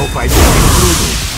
roupa aí.